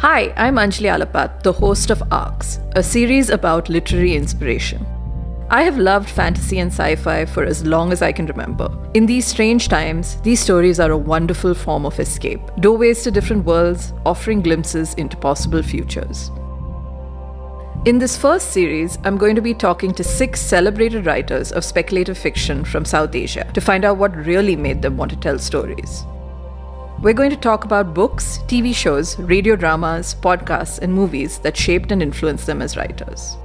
Hi, I'm Anjali Alapat, the host of Arcx, a series about literary inspiration. I have loved fantasy and sci fi for as long as I can remember. In these strange times, these stories are a wonderful form of escape, doorways to different worlds, offering glimpses into possible futures. In this first series, I'm going to be talking to six celebrated writers of speculative fiction from South Asia to find out what really made them want to tell stories. We're going to talk about books, TV shows, radio dramas, podcasts, and movies that shaped and influenced them as writers.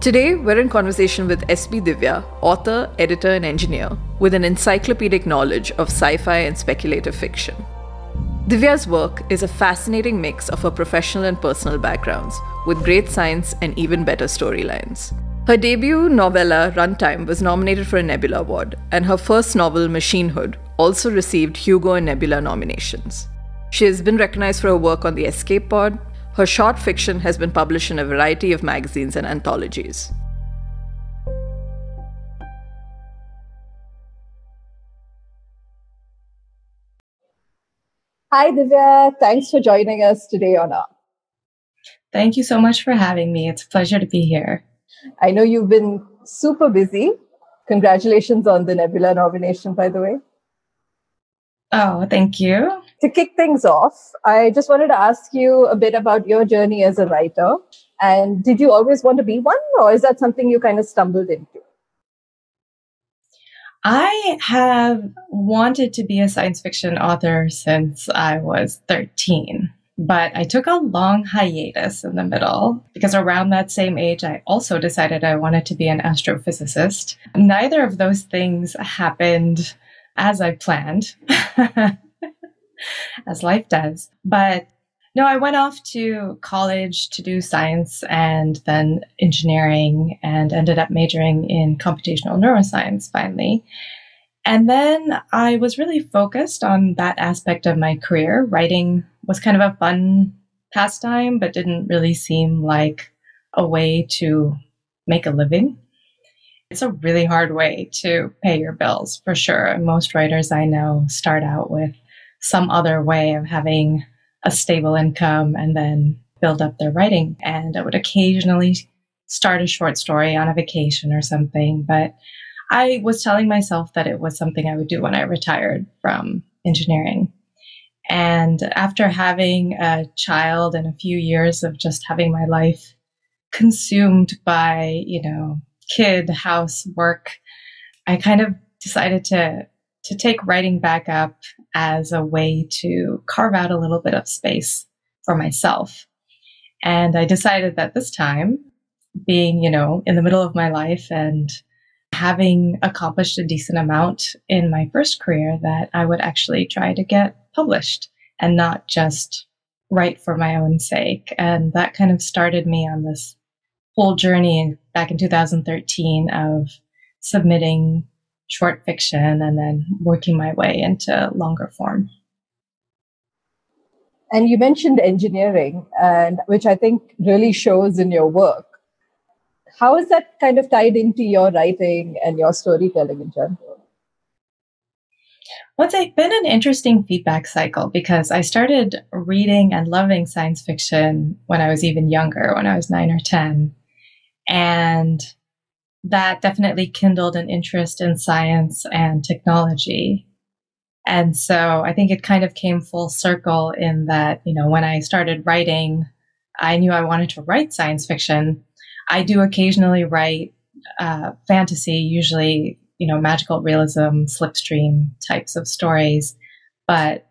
Today, we're in conversation with SB Divya, author, editor, and engineer, with an encyclopedic knowledge of sci fi and speculative fiction. Divya's work is a fascinating mix of her professional and personal backgrounds, with great science and even better storylines. Her debut novella, Runtime, was nominated for a Nebula Award, and her first novel, Machinehood, also received Hugo and Nebula nominations. She has been recognized for her work on the Escape Pod. Her short fiction has been published in a variety of magazines and anthologies. Hi, Divya. Thanks for joining us today on Arc. Thank you so much for having me. It's a pleasure to be here. I know you've been super busy. Congratulations on the Nebula nomination, by the way. Oh, thank you. To kick things off, I just wanted to ask you a bit about your journey as a writer. And did you always want to be one, or is that something you kind of stumbled into? I have wanted to be a science fiction author since I was 13. But I took a long hiatus in the middle because around that same age, I also decided I wanted to be an astrophysicist. Neither of those things happened as I planned, as life does. But no, I went off to college to do science and then engineering and ended up majoring in computational neuroscience finally. And then I was really focused on that aspect of my career, writing was kind of a fun pastime, but didn't really seem like a way to make a living. It's a really hard way to pay your bills for sure. Most writers I know start out with some other way of having a stable income and then build up their writing. And I would occasionally start a short story on a vacation or something. But I was telling myself that it was something I would do when I retired from engineering. And after having a child and a few years of just having my life consumed by, you know, kid, house, work, I kind of decided to to take writing back up as a way to carve out a little bit of space for myself. And I decided that this time, being, you know, in the middle of my life and having accomplished a decent amount in my first career, that I would actually try to get published and not just write for my own sake. And that kind of started me on this whole journey back in 2013 of submitting short fiction and then working my way into longer form. And you mentioned engineering, and which I think really shows in your work. How is that kind of tied into your writing and your storytelling in general? Well, it's been an interesting feedback cycle because I started reading and loving science fiction when I was even younger, when I was nine or 10. And that definitely kindled an interest in science and technology. And so I think it kind of came full circle in that, you know, when I started writing, I knew I wanted to write science fiction. I do occasionally write uh, fantasy, usually you know, magical realism, slipstream types of stories. But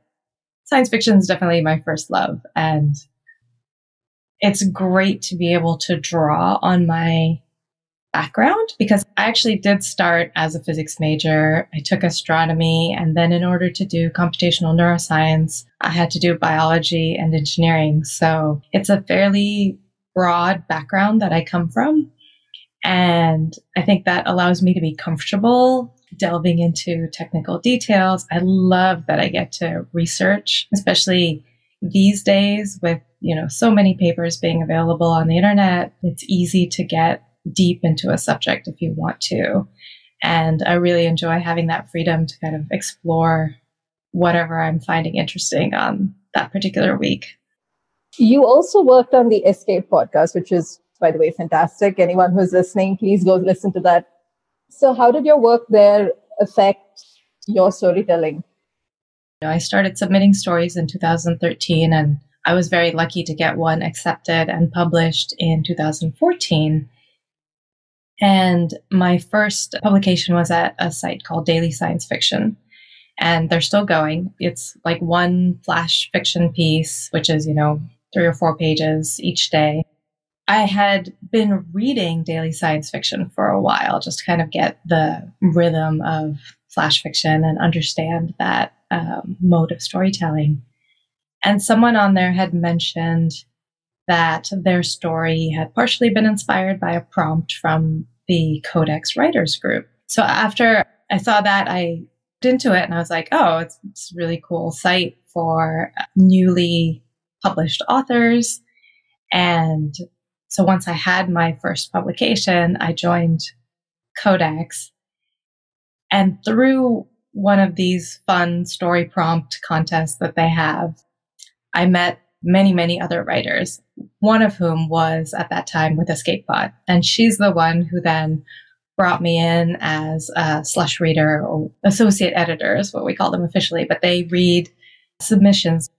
science fiction is definitely my first love. And it's great to be able to draw on my background because I actually did start as a physics major. I took astronomy. And then in order to do computational neuroscience, I had to do biology and engineering. So it's a fairly broad background that I come from. And I think that allows me to be comfortable delving into technical details. I love that I get to research, especially these days with, you know, so many papers being available on the internet. It's easy to get deep into a subject if you want to. And I really enjoy having that freedom to kind of explore whatever I'm finding interesting on that particular week. You also worked on the Escape podcast, which is, by the way, fantastic. Anyone who's listening, please go listen to that. So, how did your work there affect your storytelling? I started submitting stories in 2013, and I was very lucky to get one accepted and published in 2014. And my first publication was at a site called Daily Science Fiction. And they're still going. It's like one flash fiction piece, which is, you know, three or four pages each day. I had been reading daily science fiction for a while, just to kind of get the rhythm of flash fiction and understand that um, mode of storytelling. And someone on there had mentioned that their story had partially been inspired by a prompt from the Codex Writers Group. So after I saw that, I looked into it and I was like, oh, it's, it's a really cool site for newly published authors. And so once I had my first publication, I joined Codex. And through one of these fun story prompt contests that they have, I met many, many other writers, one of whom was at that time with Escape Pod. And she's the one who then brought me in as a slush reader or associate editor is what we call them officially, but they read submissions.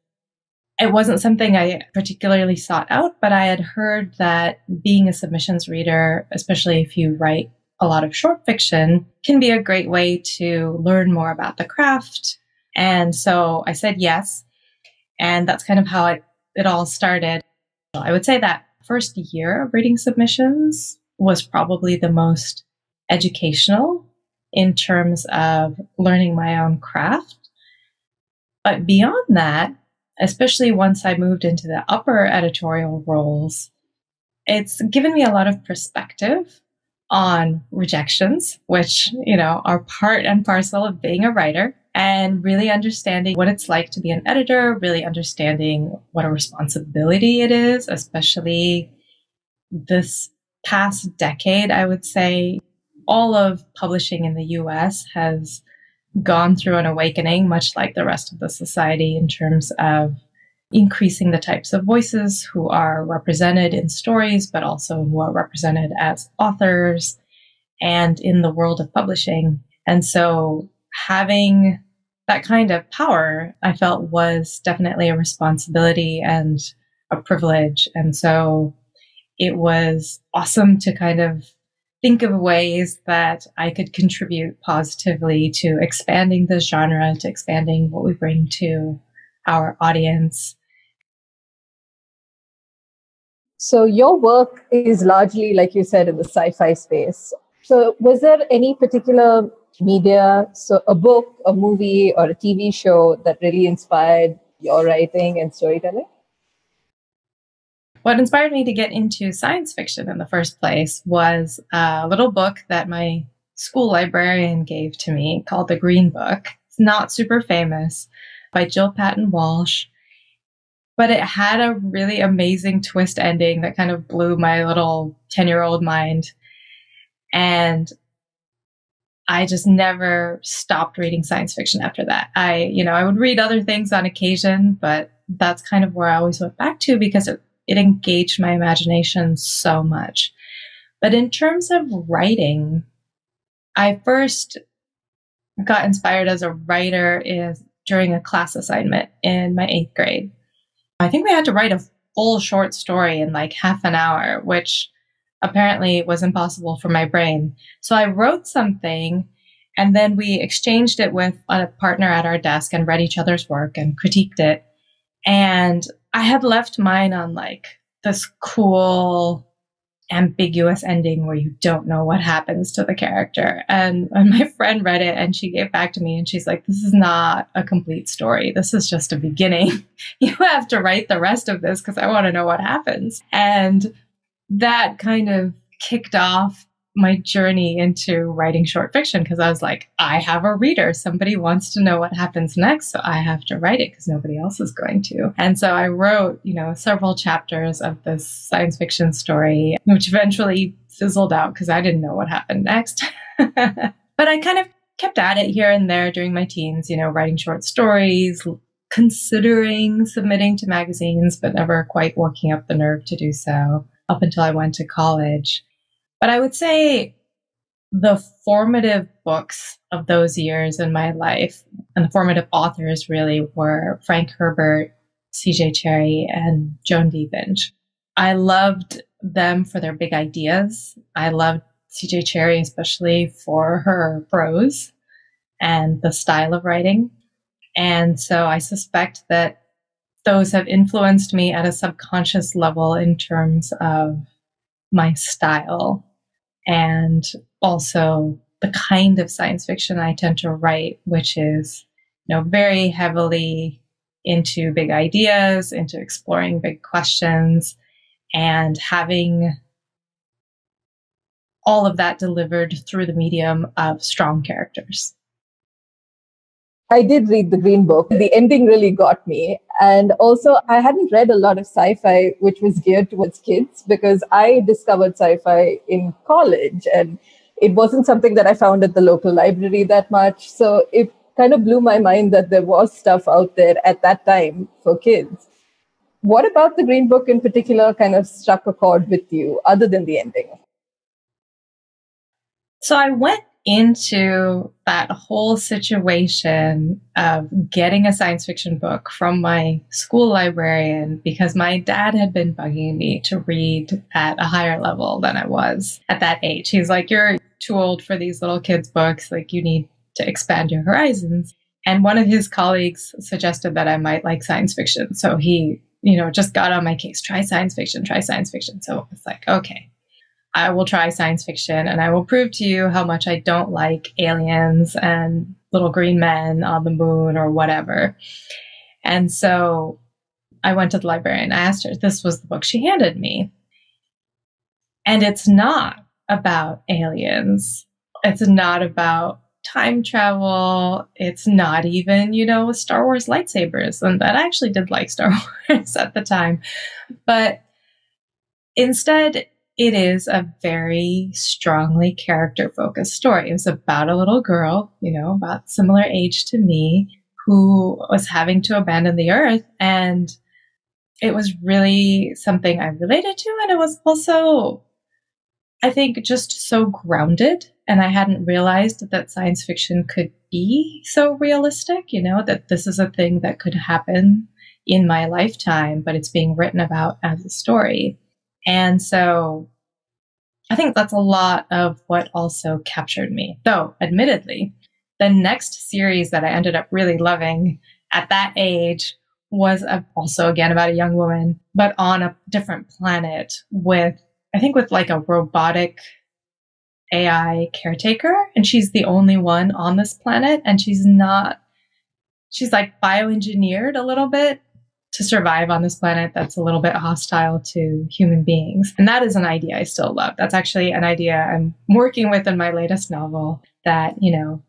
It wasn't something I particularly sought out, but I had heard that being a submissions reader, especially if you write a lot of short fiction, can be a great way to learn more about the craft. And so I said yes. And that's kind of how it, it all started. I would say that first year of reading submissions was probably the most educational in terms of learning my own craft. But beyond that, especially once I moved into the upper editorial roles, it's given me a lot of perspective on rejections, which, you know, are part and parcel of being a writer and really understanding what it's like to be an editor, really understanding what a responsibility it is, especially this past decade, I would say. All of publishing in the US has gone through an awakening, much like the rest of the society, in terms of increasing the types of voices who are represented in stories, but also who are represented as authors and in the world of publishing. And so having that kind of power, I felt was definitely a responsibility and a privilege. And so it was awesome to kind of think of ways that I could contribute positively to expanding the genre, to expanding what we bring to our audience. So, your work is largely, like you said, in the sci fi space. So, was there any particular media, so a book, a movie, or a TV show that really inspired your writing and storytelling? What inspired me to get into science fiction in the first place was a little book that my school librarian gave to me called The Green Book. It's not super famous by Jill Paton Walsh, but it had a really amazing twist ending that kind of blew my little 10 year old mind. And I just never stopped reading science fiction after that. I, you know, I would read other things on occasion, but that's kind of where I always went back to because it it engaged my imagination so much. But in terms of writing, I first got inspired as a writer is during a class assignment in my eighth grade. I think we had to write a full short story in like half an hour, which apparently was impossible for my brain. So I wrote something and then we exchanged it with a partner at our desk and read each other's work and critiqued it. And I had left mine on like this cool, ambiguous ending where you don't know what happens to the character. And, and my friend read it and she gave back to me and she's like, This is not a complete story. This is just a beginning. you have to write the rest of this because I want to know what happens. And that kind of kicked off my journey into writing short fiction because I was like, I have a reader. Somebody wants to know what happens next. So I have to write it because nobody else is going to. And so I wrote, you know, several chapters of this science fiction story, which eventually fizzled out because I didn't know what happened next. but I kind of kept at it here and there during my teens, you know, writing short stories, considering submitting to magazines, but never quite working up the nerve to do so up until I went to college. But I would say the formative books of those years in my life and the formative authors really were Frank Herbert, CJ Cherryh, and Joan D. Vinge. I loved them for their big ideas. I loved CJ Cherryh especially for her prose and the style of writing. And so I suspect that those have influenced me at a subconscious level in terms of my style and also the kind of science fiction I tend to write, which is, you know, very heavily into big ideas, into exploring big questions, and having all of that delivered through the medium of strong characters. I did read the Green Book. The ending really got me. And also, I hadn't read a lot of sci fi which was geared towards kids because I discovered sci fi in college and it wasn't something that I found at the local library that much. So it kind of blew my mind that there was stuff out there at that time for kids. What about the Green Book in particular kind of struck a chord with you other than the ending? So I went into that whole situation of getting a science fiction book from my school librarian because my dad had been bugging me to read at a higher level than I was at that age. He's like, You're too old for these little kids' books. Like, you need to expand your horizons. And one of his colleagues suggested that I might like science fiction. So he, you know, just got on my case try science fiction, try science fiction. So it's like, okay. I will try science fiction and I will prove to you how much I don't like aliens and little green men on the moon or whatever. And so I went to the library and I asked her, this was the book she handed me. And it's not about aliens. It's not about time travel. It's not even, you know, Star Wars lightsabers. And that I actually did like Star Wars at the time. But instead, it is a very strongly character focused story. It was about a little girl, you know, about similar age to me, who was having to abandon the earth. And it was really something I related to. And it was also, I think, just so grounded. And I hadn't realized that science fiction could be so realistic, you know, that this is a thing that could happen in my lifetime, but it's being written about as a story. And so I think that's a lot of what also captured me. Though, admittedly, the next series that I ended up really loving at that age was a, also again about a young woman, but on a different planet with, I think, with like a robotic AI caretaker. And she's the only one on this planet. And she's not, she's like bioengineered a little bit to survive on this planet that's a little bit hostile to human beings. And that is an idea I still love. That's actually an idea I'm working with in my latest novel that, you know,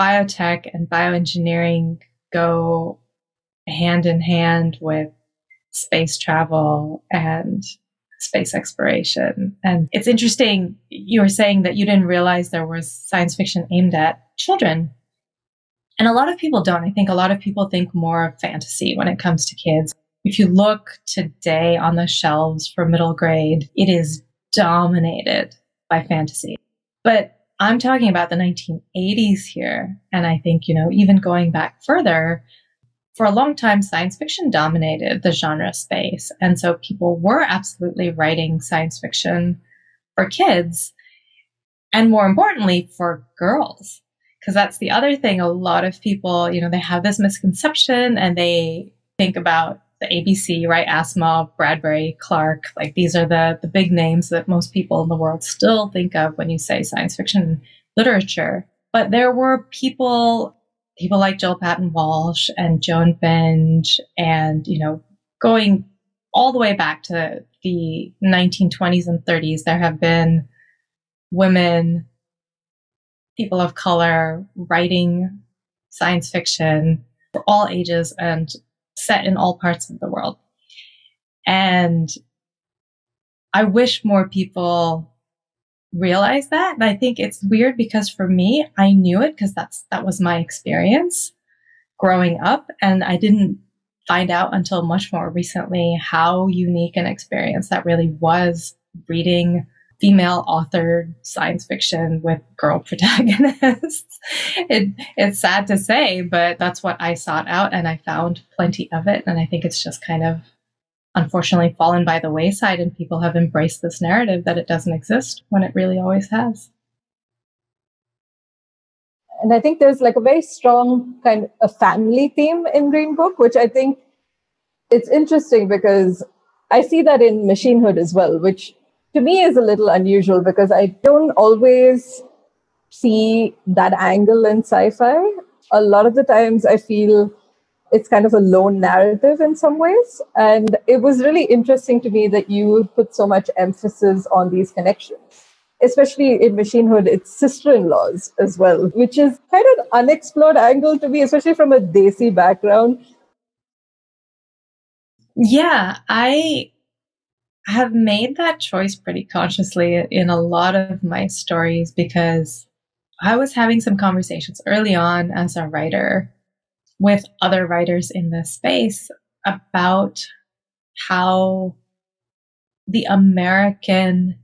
biotech and bioengineering go hand in hand with space travel and space exploration. And it's interesting, you were saying that you didn't realize there was science fiction aimed at children. And a lot of people don't. I think a lot of people think more of fantasy when it comes to kids. If you look today on the shelves for middle grade, it is dominated by fantasy. But I'm talking about the 1980s here. And I think, you know, even going back further, for a long time, science fiction dominated the genre space. And so people were absolutely writing science fiction for kids. And more importantly, for girls. Because that's the other thing. A lot of people, you know, they have this misconception and they think about the ABC, right? Asimov, Bradbury, Clarke, Like these are the, the big names that most people in the world still think of when you say science fiction literature. But there were people, people like Jill Paton Walsh and Joan Vinge, and, you know, going all the way back to the 1920s and 30s, there have been women people of color writing science fiction for all ages and set in all parts of the world. And I wish more people realize that. And I think it's weird because for me, I knew it because that's, that was my experience growing up. And I didn't find out until much more recently how unique an experience that really was reading female authored science fiction with girl protagonists. it, it's sad to say, but that's what I sought out and I found plenty of it. And I think it's just kind of unfortunately fallen by the wayside and people have embraced this narrative that it doesn't exist when it really always has. And I think there's like a very strong kind of a family theme in Green Book, which I think it's interesting because I see that in Machinehood as well, which to me is a little unusual because I don't always see that angle in sci-fi. A lot of the times I feel it's kind of a lone narrative in some ways. And it was really interesting to me that you put so much emphasis on these connections, especially in Machinehood, it's sister in laws as well, which is kind of an unexplored angle to me, especially from a Desi background. Yeah, I have made that choice pretty consciously in a lot of my stories because I was having some conversations early on as a writer with other writers in this space about how the American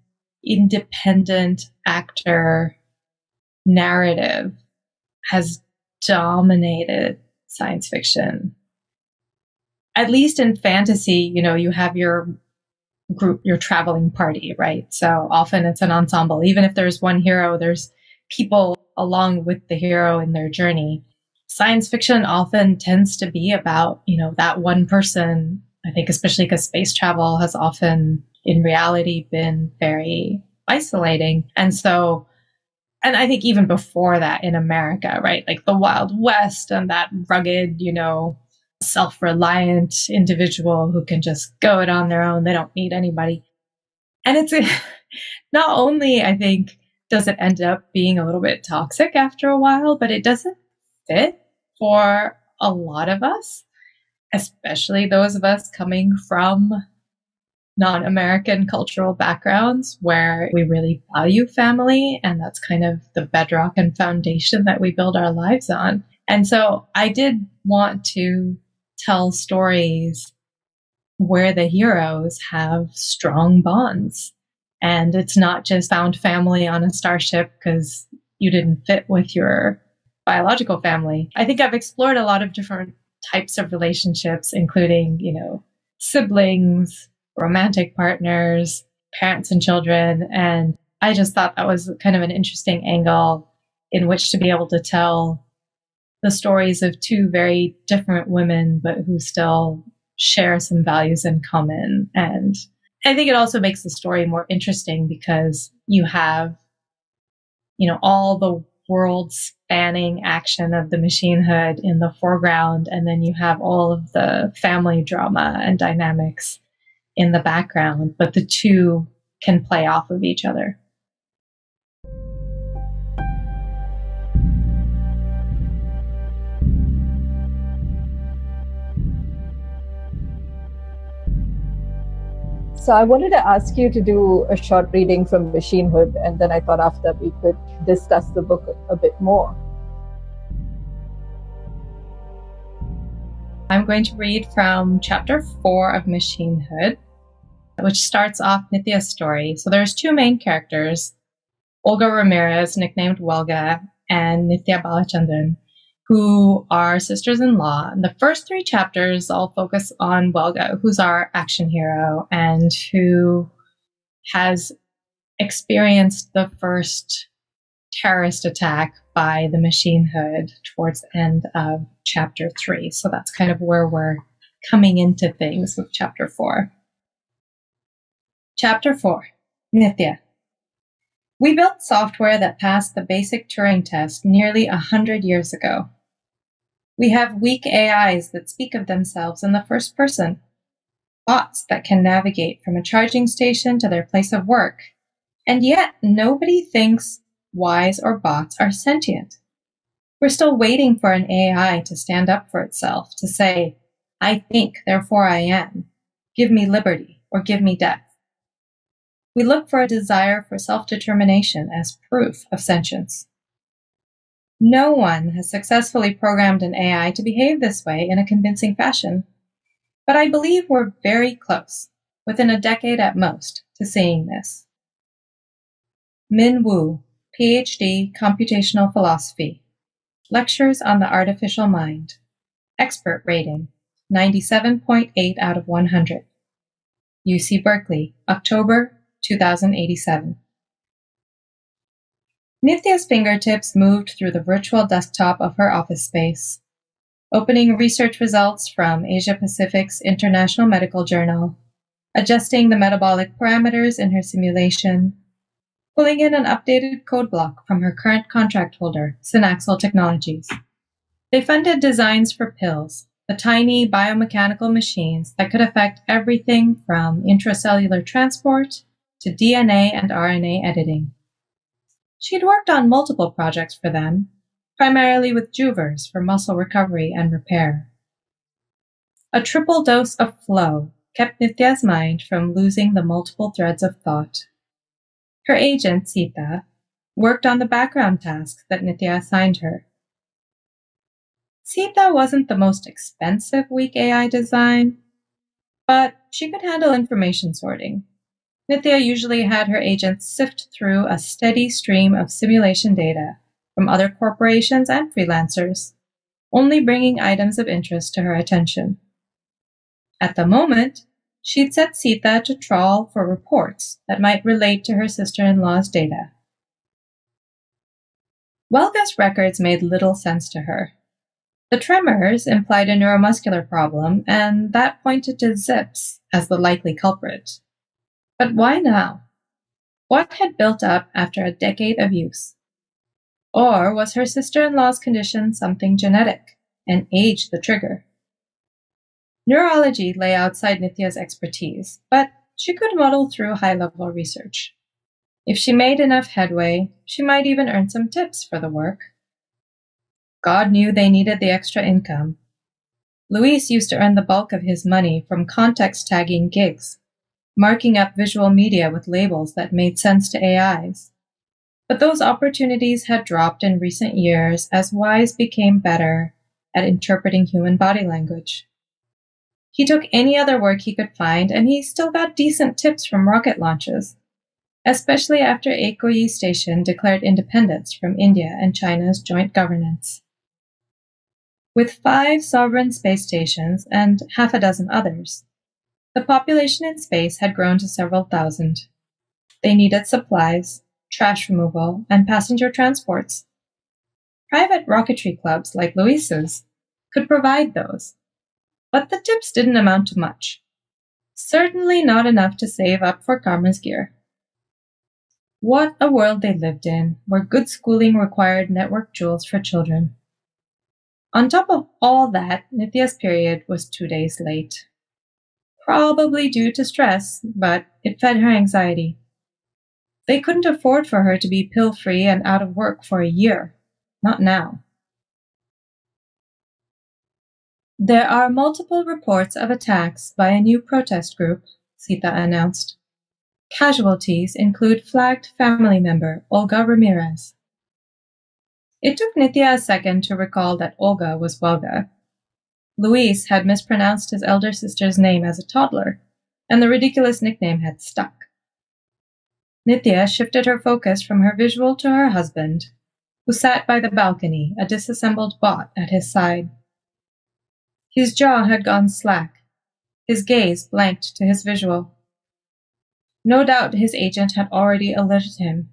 independent actor narrative has dominated science fiction. At least in fantasy, you know, you have your group, your traveling party, right? So often it's an ensemble. Even if there's one hero, there's people along with the hero in their journey science fiction often tends to be about, you know, that one person. I think, especially because space travel has often in reality been very isolating. And so, and I think even before that in America, right? Like the Wild West and that rugged, you know, self reliant individual who can just go it on their own. They don't need anybody. And it's not only, I think, does it end up being a little bit toxic after a while, but it doesn't fit for a lot of us, especially those of us coming from non American cultural backgrounds where we really value family. And that's kind of the bedrock and foundation that we build our lives on. And so I did want to tell stories where the heroes have strong bonds. And it's not just found family on a starship because you didn't fit with your biological family. I think I've explored a lot of different types of relationships, including, you know, siblings, romantic partners, parents and children. And I just thought that was kind of an interesting angle in which to be able to tell the stories of two very different women, but who still share some values in common. And I think it also makes the story more interesting because you have, you know, all the world spanning action of the Machinehood in the foreground, and then you have all of the family drama and dynamics in the background, but the two can play off of each other. So I wanted to ask you to do a short reading from Machinehood, and then I thought after we could discuss the book a bit more. I'm going to read from chapter four of Machinehood, which starts off Nithya's story. So there's two main characters, Olga Ramirez, nicknamed Welga, and Nithya Balachandran who are sisters in law. And The first three chapters all focus on Welga, who's our action hero and who has experienced the first terrorist attack by the Machinehood towards the end of chapter three. So that's kind of where we're coming into things with chapter four. Chapter four Nithya. We built software that passed the basic Turing test nearly a hundred years ago. We have weak AIs that speak of themselves in the first person, bots that can navigate from a charging station to their place of work. And yet nobody thinks WAIs or bots are sentient. We're still waiting for an AI to stand up for itself, to say, I think, therefore I am. Give me liberty or give me death. We look for a desire for self determination as proof of sentience. No one has successfully programmed an AI to behave this way in a convincing fashion. But I believe we're very close, within a decade at most, to seeing this. Min Wu, PhD, Computational Philosophy. Lectures on the Artificial Mind. Expert rating 97.8 out of 100. UC Berkeley, October 2087. Nithya's fingertips moved through the virtual desktop of her office space, opening research results from Asia Pacific's International Medical Journal, adjusting the metabolic parameters in her simulation, pulling in an updated code block from her current contract holder, Synaxal Technologies. They funded designs for pills, the tiny biomechanical machines that could affect everything from intracellular transport to DNA and RNA editing. She'd worked on multiple projects for them, primarily with Juvers for muscle recovery and repair. A triple dose of flow kept Nithya's mind from losing the multiple threads of thought. Her agent, Sita, worked on the background tasks that Nithya assigned her. Sita wasn't the most expensive weak AI design, but she could handle information sorting Nithya usually had her agents sift through a steady stream of simulation data from other corporations and freelancers, only bringing items of interest to her attention. At the moment, she'd set Sita to trawl for reports that might relate to her sister-in-law's data. Welga's records made little sense to her. The tremors implied a neuromuscular problem, and that pointed to Zips as the likely culprit. But why now? What had built up after a decade of use? Or was her sister in law's condition something genetic and age the trigger? Neurology lay outside Nithya's expertise, but she could muddle through high level research. If she made enough headway, she might even earn some tips for the work. God knew they needed the extra income. Luis used to earn the bulk of his money from context tagging gigs marking up visual media with labels that made sense to AIs. But those opportunities had dropped in recent years as WAIs became better at interpreting human body language. He took any other work he could find, and he still got decent tips from rocket launches, especially after Ekoyi Station declared independence from India and China's joint governance. With five sovereign space stations and half a dozen others, the population in space had grown to several thousand. They needed supplies, trash removal, and passenger transports. Private rocketry clubs like Luis's could provide those, but the tips didn't amount to much. Certainly not enough to save up for Karma's gear. What a world they lived in, where good schooling required network jewels for children. On top of all that, Nithya's period was two days late probably due to stress, but it fed her anxiety. They couldn't afford for her to be pill free and out of work for a year. Not now. There are multiple reports of attacks by a new protest group, Sita announced. Casualties include flagged family member Olga Ramirez. It took Nithya a second to recall that Olga was Welga, Luis had mispronounced his elder sister's name as a toddler, and the ridiculous nickname had stuck. Nithya shifted her focus from her visual to her husband, who sat by the balcony, a disassembled bot at his side. His jaw had gone slack, his gaze blanked to his visual. No doubt his agent had already alerted him.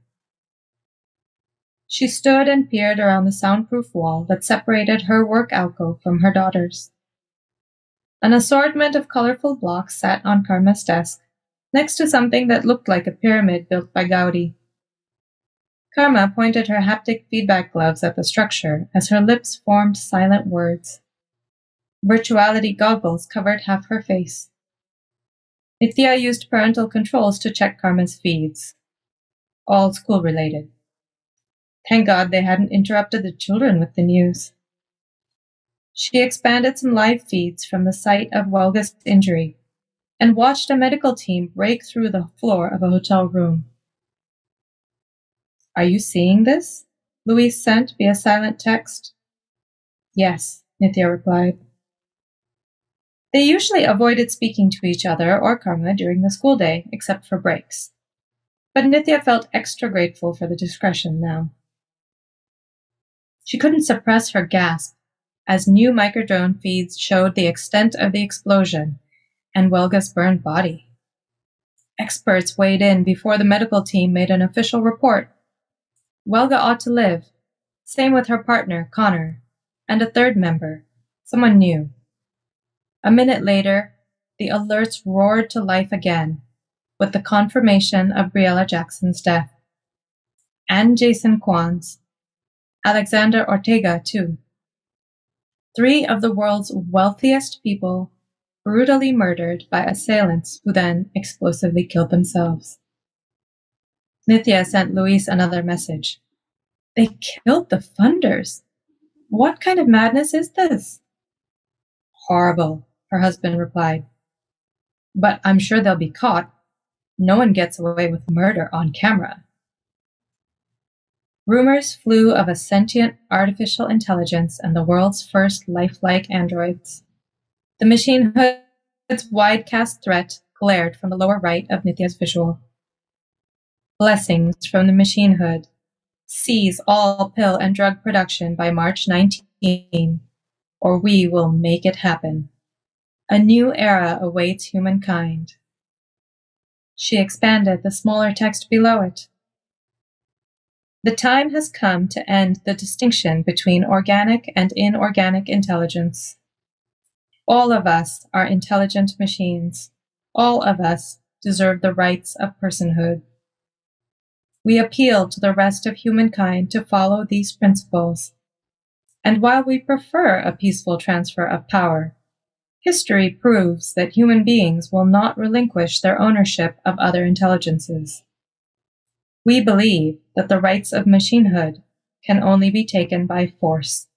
She stood and peered around the soundproof wall that separated her work alcove from her daughter's. An assortment of colorful blocks sat on Karma's desk, next to something that looked like a pyramid built by Gaudi. Karma pointed her haptic feedback gloves at the structure as her lips formed silent words. Virtuality goggles covered half her face. Nithya used parental controls to check Karma's feeds. All school related. Thank God they hadn't interrupted the children with the news. She expanded some live feeds from the site of Welga's injury and watched a medical team break through the floor of a hotel room. Are you seeing this? Luis sent via silent text. Yes, Nithya replied. They usually avoided speaking to each other or Karma during the school day, except for breaks. But Nithya felt extra grateful for the discretion now. She couldn't suppress her gasp as new microdrone feeds showed the extent of the explosion and Welga's burned body. Experts weighed in before the medical team made an official report. Welga ought to live. Same with her partner, Connor, and a third member, someone new. A minute later, the alerts roared to life again with the confirmation of Briella Jackson's death. And Jason Kwan's. Alexander Ortega, too. Three of the world's wealthiest people brutally murdered by assailants who then explosively killed themselves. Nithya sent Luis another message. They killed the funders. What kind of madness is this? Horrible, her husband replied. But I'm sure they'll be caught. No one gets away with murder on camera. Rumors flew of a sentient artificial intelligence and the world's first lifelike androids. The Machinehood's wide cast threat glared from the lower right of Nithya's visual. Blessings from the machine hood. Seize all pill and drug production by March 19, or we will make it happen. A new era awaits humankind. She expanded the smaller text below it. The time has come to end the distinction between organic and inorganic intelligence. All of us are intelligent machines. All of us deserve the rights of personhood. We appeal to the rest of humankind to follow these principles. And while we prefer a peaceful transfer of power, History proves that human beings will not relinquish their ownership of other intelligences. We believe that the rights of machinehood can only be taken by force.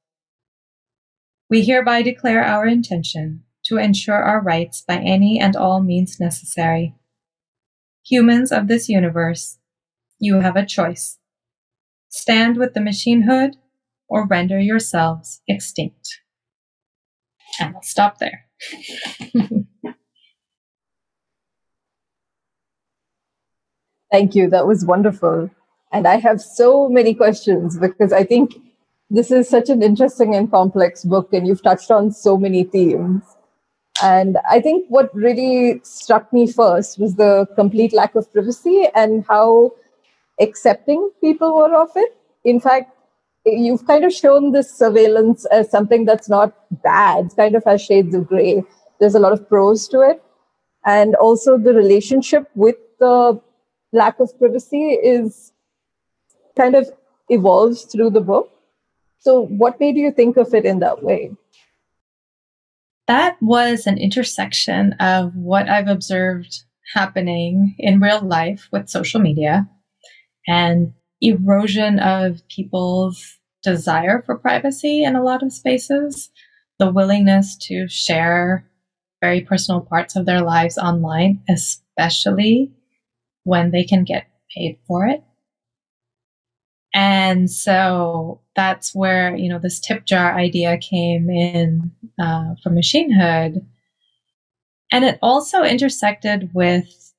We hereby declare our intention to ensure our rights by any and all means necessary. Humans of this universe, you have a choice. Stand with the machinehood or render yourselves extinct. And I'll stop there. Thank you. That was wonderful. And I have so many questions because I think this is such an interesting and complex book, and you've touched on so many themes. And I think what really struck me first was the complete lack of privacy and how accepting people were of it. In fact, you've kind of shown this surveillance as something that's not bad, kind of has shades of gray. There's a lot of pros to it. And also the relationship with the lack of privacy is kind of evolves through the book. So what made you think of it in that way? That was an intersection of what I've observed happening in real life with social media and erosion of people's desire for privacy in a lot of spaces, the willingness to share very personal parts of their lives online, especially when they can get paid for it. And so that's where, you know, this tip jar idea came in uh, from Machinehood. And it also intersected with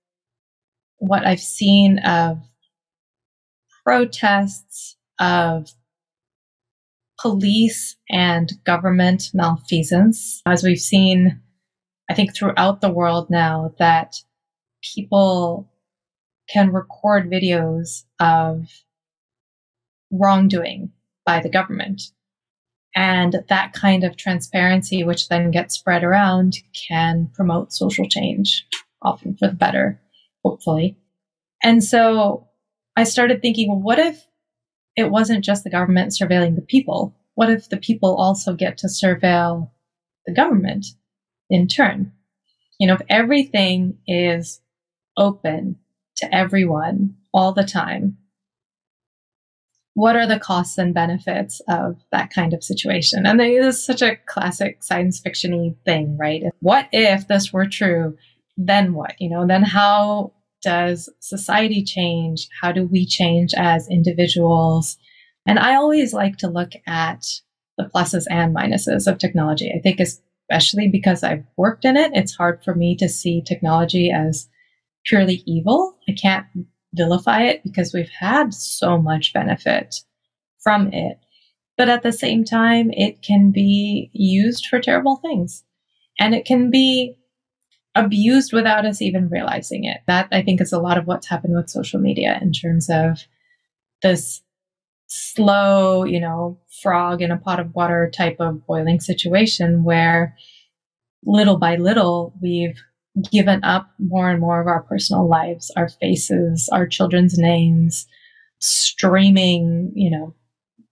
what I've seen of protests, of police and government malfeasance. As we've seen, I think throughout the world now that people can record videos of wrongdoing by the government. And that kind of transparency, which then gets spread around, can promote social change, often for the better, hopefully. And so I started thinking, well, what if it wasn't just the government surveilling the people. What if the people also get to surveil the government in turn? You know, if everything is open to everyone all the time, what are the costs and benefits of that kind of situation? And this is such a classic science fictiony thing, right? What if this were true? Then what? You know, then how does society change? How do we change as individuals? And I always like to look at the pluses and minuses of technology. I think especially because I've worked in it, it's hard for me to see technology as purely evil. I can't vilify it because we've had so much benefit from it. But at the same time, it can be used for terrible things and it can be abused without us even realizing it. That I think is a lot of what's happened with social media in terms of this slow, you know, frog in a pot of water type of boiling situation where little by little we've given up more and more of our personal lives, our faces, our children's names, streaming, you know,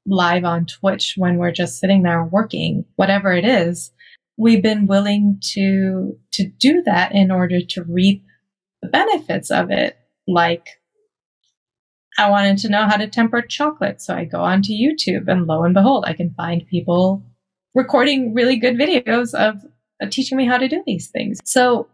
live on Twitch when we're just sitting there working, whatever it is. We've been willing to to do that in order to reap the benefits of it, like I wanted to know how to temper chocolate. So I go onto YouTube and lo and behold, I can find people recording really good videos of uh, teaching me how to do these things. So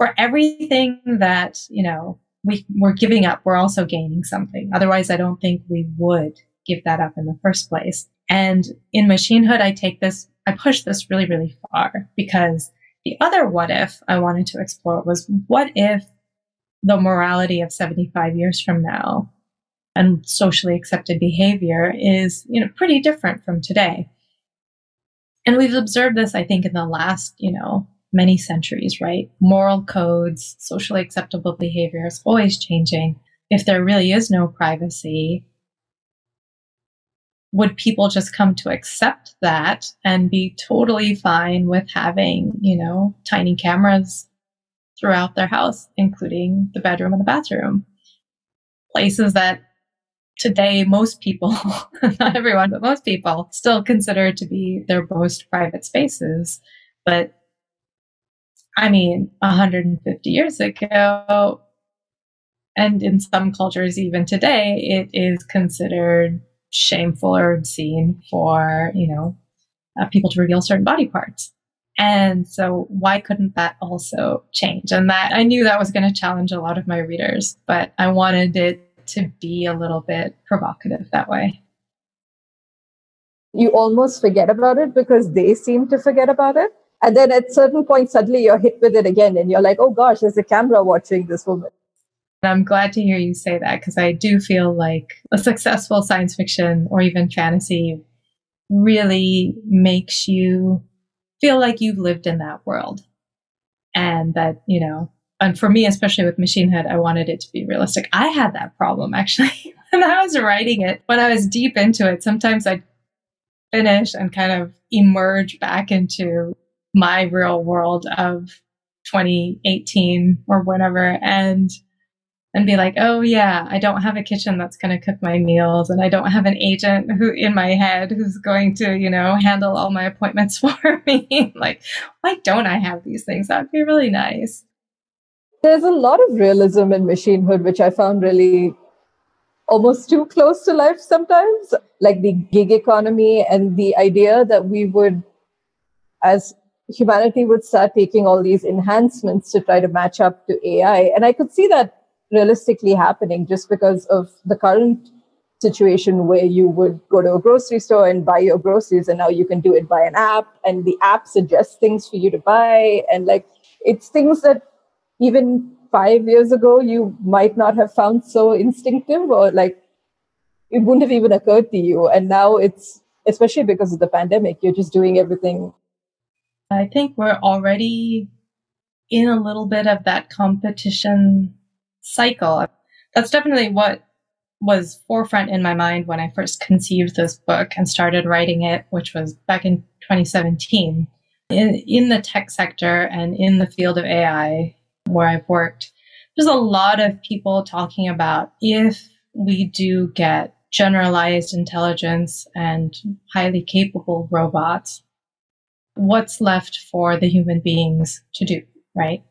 for everything that, you know, we, we're giving up, we're also gaining something. Otherwise, I don't think we would give that up in the first place. And in machinehood, I take this, I push this really, really far because the other what if I wanted to explore was what if the morality of 75 years from now and socially accepted behavior is, you know, pretty different from today. And we've observed this, I think, in the last, you know, many centuries, right? Moral codes, socially acceptable behavior is always changing. If there really is no privacy, would people just come to accept that and be totally fine with having, you know, tiny cameras throughout their house, including the bedroom and the bathroom. Places that today most people, not everyone, but most people still consider to be their most private spaces. But I mean, 150 years ago, and in some cultures even today, it is considered shameful or obscene for, you know, uh, people to reveal certain body parts. And so why couldn't that also change? And that I knew that was going to challenge a lot of my readers, but I wanted it to be a little bit provocative that way. You almost forget about it because they seem to forget about it. And then at certain point, suddenly you're hit with it again and you're like, oh gosh, there's a camera watching this woman. And I'm glad to hear you say that because I do feel like a successful science fiction or even fantasy really makes you feel like you've lived in that world. And that, you know, and for me, especially with Machinehood, I wanted it to be realistic. I had that problem actually when I was writing it, when I was deep into it. Sometimes I'd finish and kind of emerge back into my real world of 2018 or whatever. And and be like, oh yeah, I don't have a kitchen that's going to cook my meals, and I don't have an agent who in my head who's going to, you know, handle all my appointments for me. like, why don't I have these things? That'd be really nice. There's a lot of realism in machinehood, which I found really almost too close to life sometimes, like the gig economy and the idea that we would, as humanity would start taking all these enhancements to try to match up to AI. And I could see that realistically happening just because of the current situation where you would go to a grocery store and buy your groceries and now you can do it by an app and the app suggests things for you to buy and like it's things that even 5 years ago you might not have found so instinctive or like it wouldn't have even occurred to you and now it's especially because of the pandemic you're just doing everything i think we're already in a little bit of that competition cycle. That's definitely what was forefront in my mind when I first conceived this book and started writing it, which was back in 2017. In, in the tech sector and in the field of AI where I've worked, there's a lot of people talking about if we do get generalized intelligence and highly capable robots, what's left for the human beings to do, right?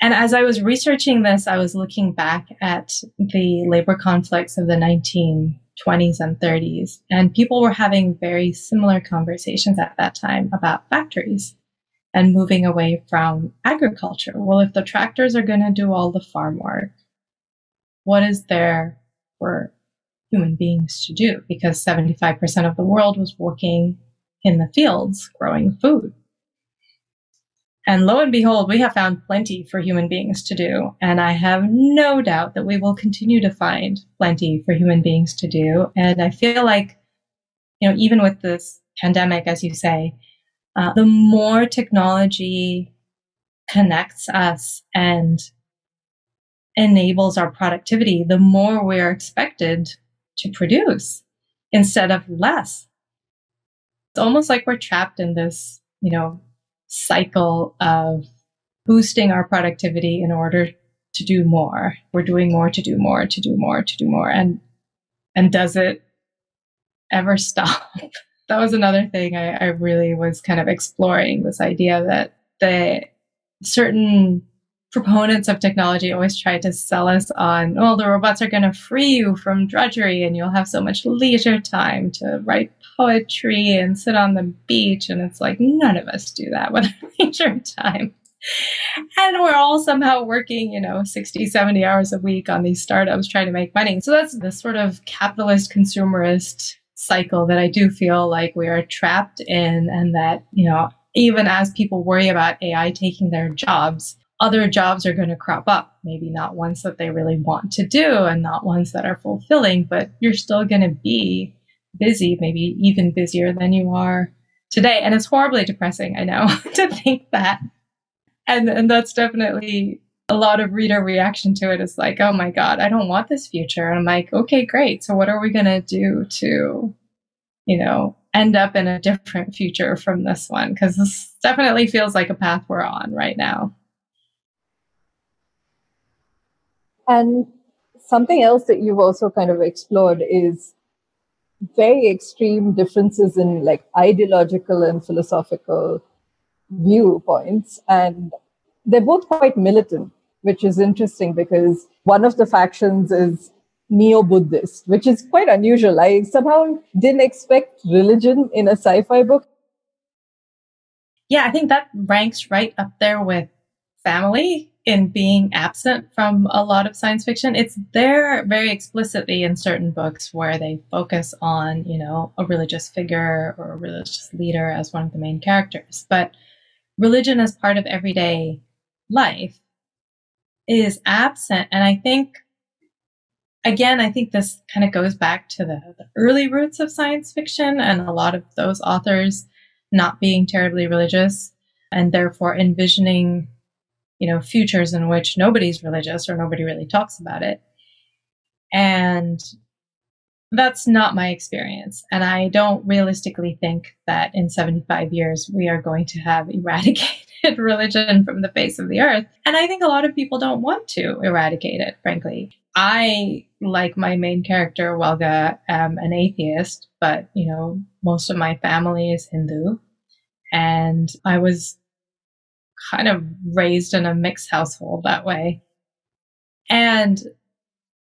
And as I was researching this, I was looking back at the labor conflicts of the 1920s and 30s, and people were having very similar conversations at that time about factories and moving away from agriculture. Well, if the tractors are going to do all the farm work, what is there for human beings to do because 75% of the world was working in the fields growing food. And lo and behold, we have found plenty for human beings to do. And I have no doubt that we will continue to find plenty for human beings to do. And I feel like, you know, even with this pandemic, as you say, uh, the more technology connects us and enables our productivity, the more we're expected to produce instead of less. It's almost like we're trapped in this, you know, cycle of boosting our productivity in order to do more. We're doing more to do more, to do more, to do more. And and does it ever stop? that was another thing I, I really was kind of exploring this idea that the certain proponents of technology always try to sell us on, oh, the robots are going to free you from drudgery and you'll have so much leisure time to write poetry and sit on the beach. And it's like, none of us do that with leisure time. And we're all somehow working, you know, 60, 70 hours a week on these startups trying to make money. So that's the sort of capitalist consumerist cycle that I do feel like we are trapped in and that, you know, even as people worry about AI taking their jobs, other jobs are going to crop up. Maybe not ones that they really want to do and not ones that are fulfilling, but you're still going to be busy, maybe even busier than you are today. And it's horribly depressing, I know, to think that. And, and that's definitely a lot of reader reaction to it is like, oh my God, I don't want this future. And I'm like, okay, great. So what are we going to do to, you know, end up in a different future from this one? Because this definitely feels like a path we're on right now. And something else that you've also kind of explored is very extreme differences in like ideological and philosophical viewpoints. And they're both quite militant, which is interesting because one of the factions is neo Buddhist, which is quite unusual. I somehow didn't expect religion in a sci fi book. Yeah, I think that ranks right up there with family in being absent from a lot of science fiction. It's there very explicitly in certain books where they focus on, you know, a religious figure or a religious leader as one of the main characters. But religion as part of everyday life is absent. And I think, again, I think this kind of goes back to the, the early roots of science fiction and a lot of those authors not being terribly religious and therefore envisioning you know, futures in which nobody's religious or nobody really talks about it. And that's not my experience. And I don't realistically think that in 75 years we are going to have eradicated religion from the face of the earth. And I think a lot of people don't want to eradicate it, frankly. I, like my main character, Welga, am um, an atheist, but, you know, most of my family is Hindu. And I was kind of raised in a mixed household that way. And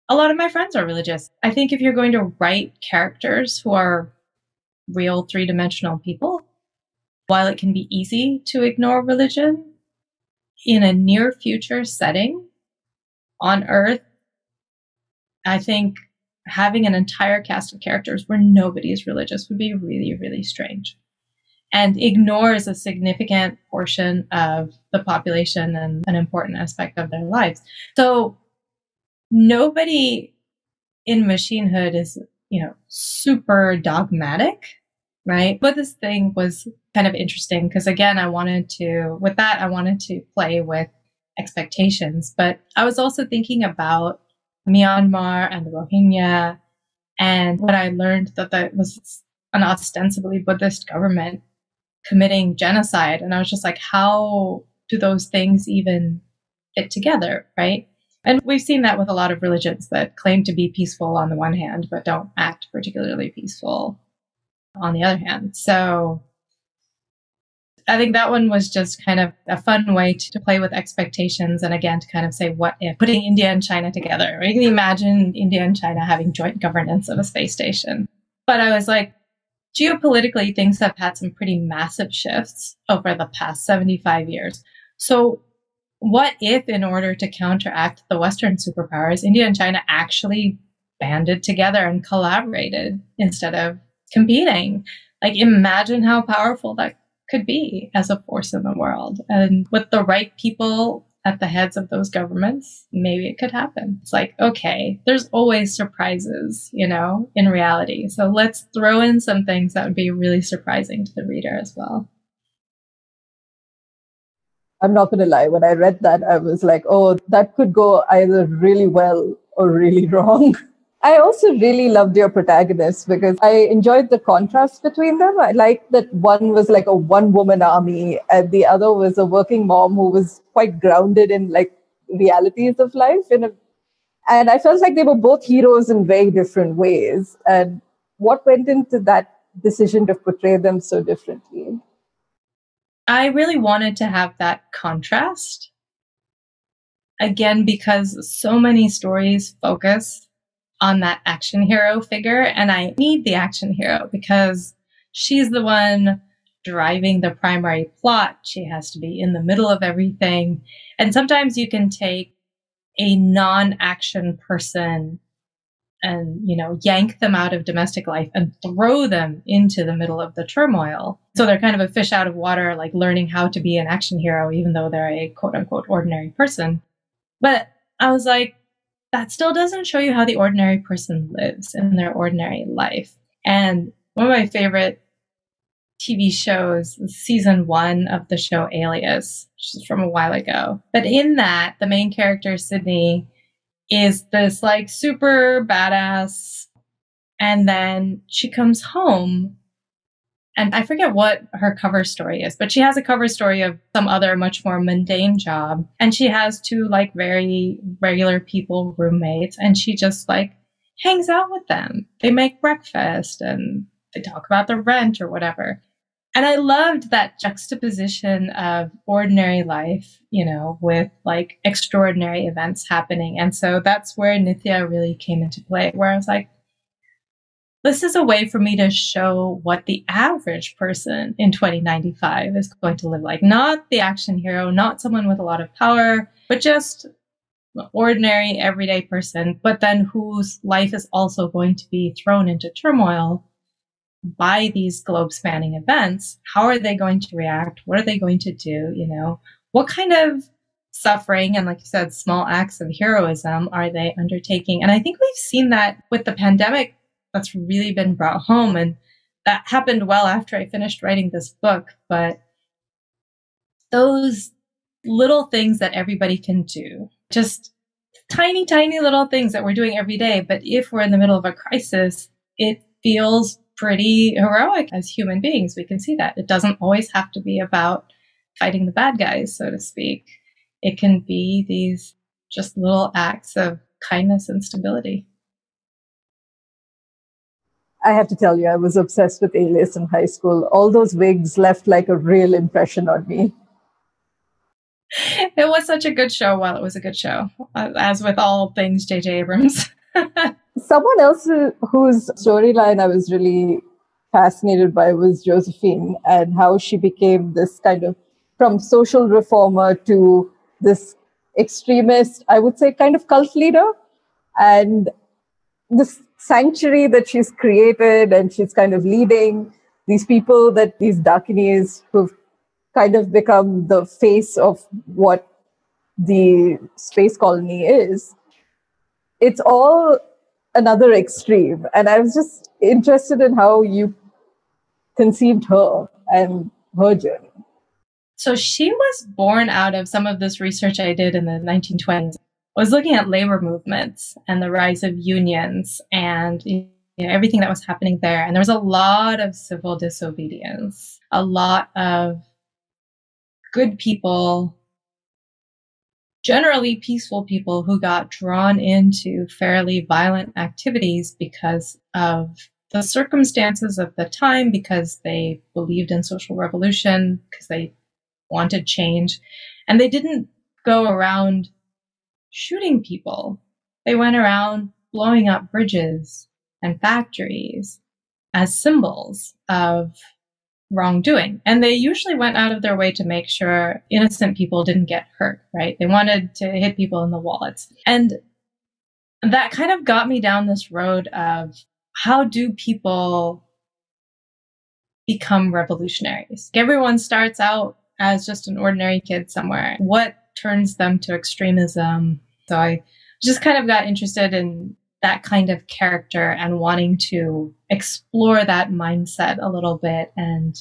a lot of my friends are religious. I think if you're going to write characters who are real three dimensional people, while it can be easy to ignore religion in a near future setting on Earth, I think having an entire cast of characters where nobody is religious would be really, really strange and ignores a significant portion of the population and an important aspect of their lives. So nobody in machinehood is, you know, super dogmatic, right? But this thing was kind of interesting because again, I wanted to, with that, I wanted to play with expectations, but I was also thinking about Myanmar and the Rohingya and when I learned that that was an ostensibly Buddhist government committing genocide. And I was just like, how do those things even fit together? Right. And we've seen that with a lot of religions that claim to be peaceful on the one hand, but don't act particularly peaceful on the other hand. So I think that one was just kind of a fun way to, to play with expectations and again to kind of say, what if putting India and China together? You can imagine India and China having joint governance of a space station. But I was like, geopolitically, things have had some pretty massive shifts over the past 75 years. So, what if, in order to counteract the Western superpowers, India and China actually banded together and collaborated instead of competing. Like, imagine how powerful that could be as a force in the world. And with the right people at the heads of those governments, maybe it could happen. It's like, okay, there's always surprises, you know, in reality. So let's throw in some things that would be really surprising to the reader as well. I'm not going to lie. When I read that, I was like, oh, that could go either really well or really wrong. I also really loved your protagonists because I enjoyed the contrast between them. I liked that one was like a one woman army and the other was a working mom who was quite grounded in like realities of life in a and I felt like they were both heroes in very different ways. And what went into that decision to portray them so differently? I really wanted to have that contrast. Again, because so many stories focus on that action hero figure. And I need the action hero because she's the one driving the primary plot. She has to be in the middle of everything. And sometimes you can take a non action person and, you know, yank them out of domestic life and throw them into the middle of the turmoil. So they're kind of a fish out of water, like learning how to be an action hero, even though they're a quote unquote ordinary person. But I was like, that still doesn't show you how the ordinary person lives in their ordinary life. And one of my favorite TV shows, season one of the show Alias, which is from a while ago. But in that, the main character, Sydney, is this like super badass. And then she comes home and I forget what her cover story is, but she has a cover story of some other much more mundane job. And she has two like very regular people roommates and she just like hangs out with them. They make breakfast and they talk about the rent or whatever. And I loved that juxtaposition of ordinary life, you know, with like extraordinary events happening. And so that's where Nithya really came into play, where I was like, this is a way for me to show what the average person in 2095 is going to live like. Not the action hero, not someone with a lot of power, but just ordinary, everyday person, but then whose life is also going to be thrown into turmoil by these globe spanning events. How are they going to react? What are they going to do? You know, what kind of suffering and like you said small acts of heroism are they undertaking and i think we've seen that with the pandemic that's really been brought home. And that happened well after I finished writing this book. But those little things that everybody can do, just tiny, tiny little things that we're doing every day. But if we're in the middle of a crisis, it feels pretty heroic as human beings. We can see that. It doesn't always have to be about fighting the bad guys, so to speak. It can be these just little acts of kindness and stability. I have to tell you, I was obsessed with Alias in high school. All those wigs left like a real impression on me. It was such a good show while it was a good show, uh, as with all things J.J. Abrams. Someone else uh, whose storyline I was really fascinated by was Josephine and how she became this kind of from social reformer to this extremist, I would say, kind of cult leader. And this sanctuary that she's created and she's kind of leading these people that these Dakinis who've kind of become the face of what the space colony is. It's all another extreme. And I was just interested in how you conceived her and her journey. So she was born out of some of this research I did in the 1920s was looking at labor movements and the rise of unions and you know, everything that was happening there. And there was a lot of civil disobedience, a lot of good people, generally peaceful people who got drawn into fairly violent activities because of the circumstances of the time, because they believed in social revolution, because they wanted change. And they didn't go around shooting people. They went around blowing up bridges and factories as symbols of wrongdoing. And they usually went out of their way to make sure innocent people didn't get hurt, right? They wanted to hit people in the wallets. And that kind of got me down this road of how do people become revolutionaries? Everyone starts out as just an ordinary kid somewhere. What turns them to extremism? So I just kind of got interested in that kind of character and wanting to explore that mindset a little bit and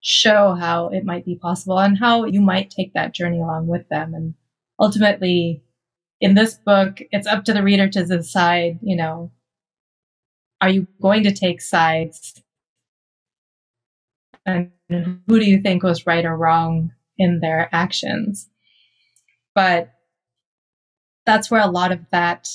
show how it might be possible and how you might take that journey along with them. And ultimately, in this book, it's up to the reader to decide, you know, are you going to take sides? And who do you think was right or wrong in their actions? But that's where a lot of that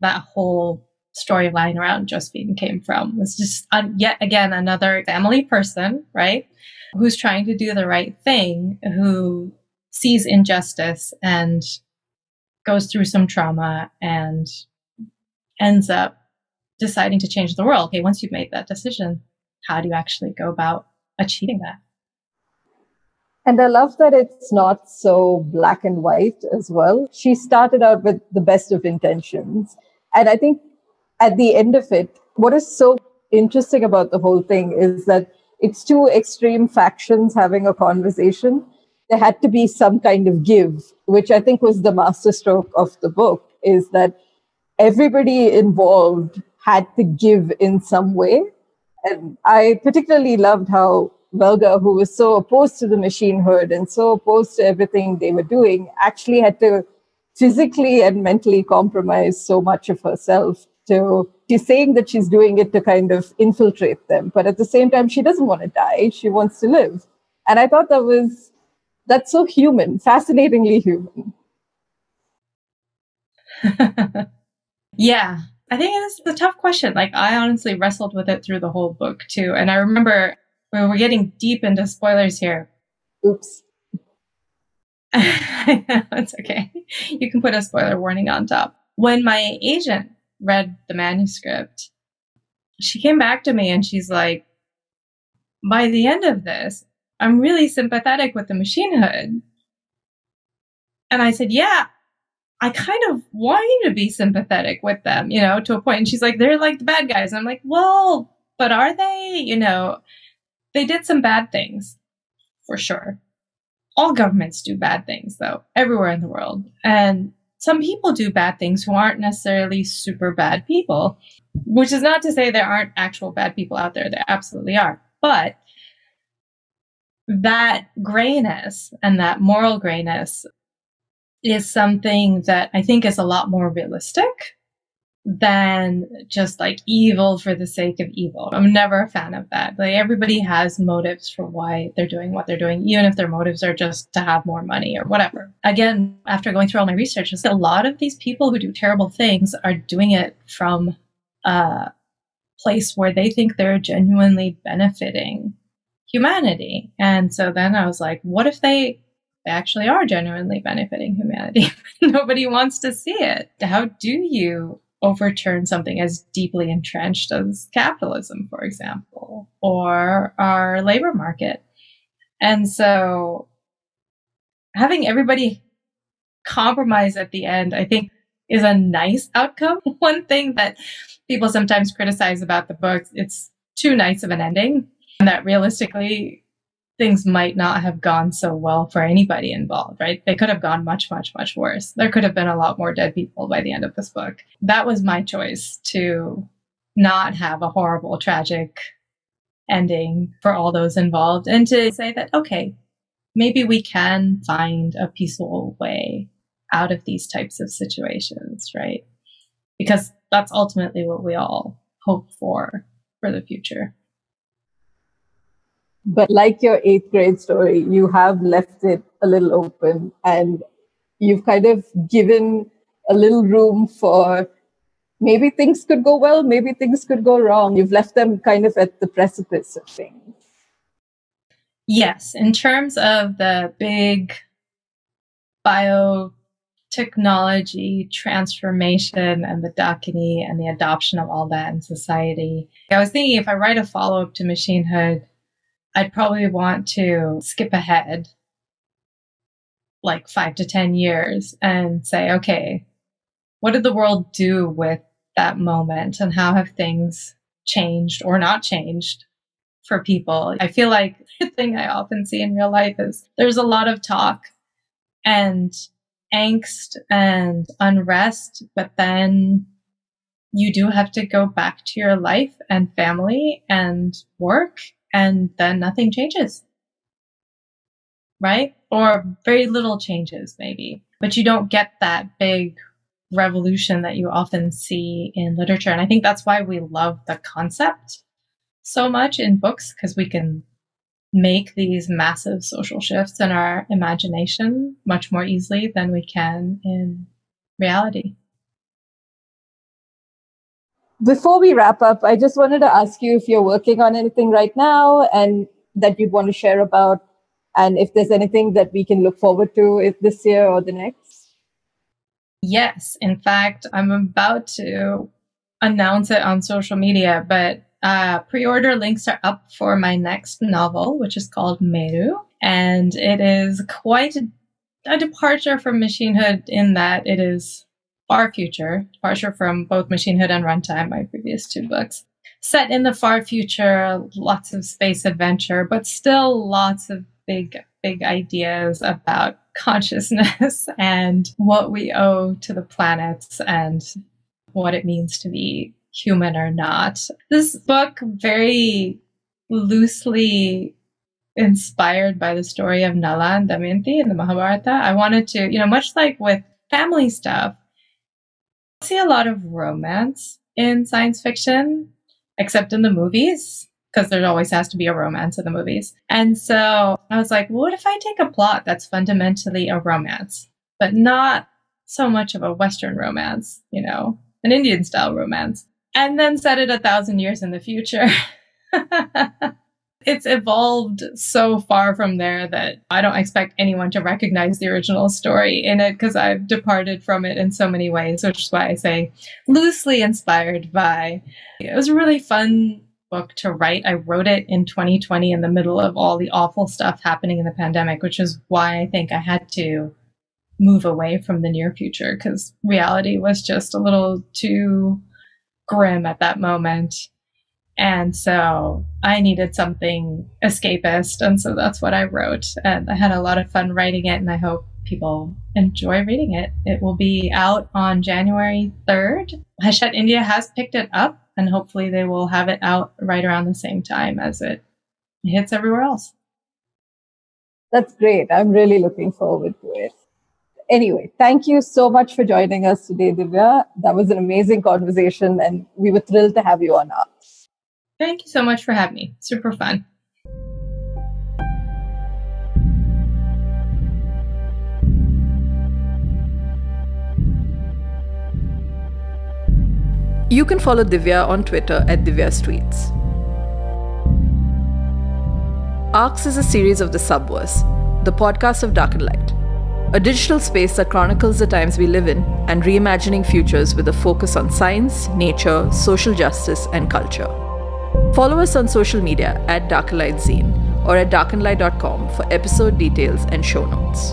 that whole storyline around Josephine came from. Was just uh, yet again another family person, right? Who's trying to do the right thing, who sees injustice and goes through some trauma and ends up deciding to change the world. Okay, once you've made that decision, how do you actually go about achieving that? And I love that it's not so black and white as well. She started out with the best of intentions. And I think at the end of it, what is so interesting about the whole thing is that it's two extreme factions having a conversation. There had to be some kind of give, which I think was the masterstroke of the book, is that everybody involved had to give in some way. And I particularly loved how Welga, who was so opposed to the Machinehood and so opposed to everything they were doing, actually had to physically and mentally compromise so much of herself to she's saying that she's doing it to kind of infiltrate them but at the same time she doesn't want to die. She wants to live. And i thought that was that's so human fascinatingly human. Yeah i think it's a tough question. Like i honestly wrestled with it through the whole book too. And i remember when we're getting deep into spoilers here oops it's okay. You can put a spoiler warning on top. When my agent read the manuscript, she came back to me and she's like, by the end of this, I'm really sympathetic with the Machinehood. And I said, yeah, I kind of want you to be sympathetic with them, you know, to a point. And she's like, they're like the bad guys. And I'm like, well, but are they? You know, they did some bad things for sure all governments do bad things though, everywhere in the world. And some people do bad things who aren't necessarily super bad people, which is not to say there aren't actual bad people out there. There absolutely are. But that grayness and that moral grayness is something that I think is a lot more realistic than just like evil for the sake of evil. I'm never a fan of that. Like everybody has motives for why they're doing what they're doing, even if their motives are just to have more money or whatever. Again, after going through all my research, a lot of these people who do terrible things are doing it from a place where they think they're genuinely benefiting humanity. And so then I was like, what if they they actually are genuinely benefiting humanity. Nobody wants to see it. How do you overturn something as deeply entrenched as capitalism, for example, or our labor market. And so having everybody compromise at the end, I think is a nice outcome. One thing that people sometimes criticize about the book, it's too nice of an ending and that realistically things might not have gone so well for anybody involved, right? They could have gone much, much, much worse. There could have been a lot more dead people by the end of this book. That was my choice to not have a horrible, tragic ending for all those involved and to say that, okay, maybe we can find a peaceful way out of these types of situations, right? Because that's ultimately what we all hope for for the future. But like your eighth grade story, you have left it a little open and you've kind of given a little room for maybe things could go well, maybe things could go wrong. You've left them kind of at the precipice of things. Yes, in terms of the big biotechnology transformation and the Dakini and the adoption of all that in society, I was thinking if I write a follow up to Machinehood, I'd probably want to skip ahead like five to 10 years and say, okay, what did the world do with that moment and how have things changed or not changed for people? I feel like the thing I often see in real life is there's a lot of talk and angst and unrest, but then you do have to go back to your life and family and work and then nothing changes. Right? Or very little changes maybe, but you don't get that big revolution that you often see in literature. And I think that's why we love the concept so much in books because we can make these massive social shifts in our imagination much more easily than we can in reality. Before we wrap up, I just wanted to ask you if you're working on anything right now and that you'd want to share about, and if there's anything that we can look forward to this year or the next. Yes. In fact, I'm about to announce it on social media, but uh, pre-order links are up for my next novel, which is called Meru, and it is quite a, a departure from Machinehood in that it is far future, departure from both Machinehood and Runtime, my previous two books. Set in the far future, lots of space adventure, but still lots of big, big ideas about consciousness and what we owe to the planets and what it means to be human or not. This book very loosely inspired by the story of Nala and Damayanti in the Mahabharata. I wanted to, you know, much like with family stuff, see a lot of romance in science fiction, except in the movies, because there always has to be a romance in the movies. And so I was like, what if I take a plot that's fundamentally a romance, but not so much of a Western romance, you know, an Indian style romance? and then set it a thousand years in the future. it's evolved so far from there that I don't expect anyone to recognize the original story in it because I've departed from it in so many ways, which is why I say loosely inspired by. It was a really fun book to write. I wrote it in 2020 in the middle of all the awful stuff happening in the pandemic, which is why I think I had to move away from the near future because reality was just a little too grim at that moment. And so I needed something escapist. And so that's what I wrote. And I had a lot of fun writing it. And I hope people enjoy reading it. It will be out on January 3rd. Hachette India has picked it up and hopefully they will have it out right around the same time as it hits everywhere else. That's great. I'm really looking forward to it anyway, thank you so much for joining us today, Divya. That was an amazing conversation, and we were thrilled to have you on us. Thank you so much for having me. Super fun. You can follow Divya on Twitter at Divya's Tweets. Arcx is a series of the Subverse, the podcast of Dark and Light a digital space that chronicles the times we live in and reimagining futures with a focus on science, nature, social justice, and culture. Follow us on social media at Darkenlight Zine or at darknlight.com for episode details and show notes.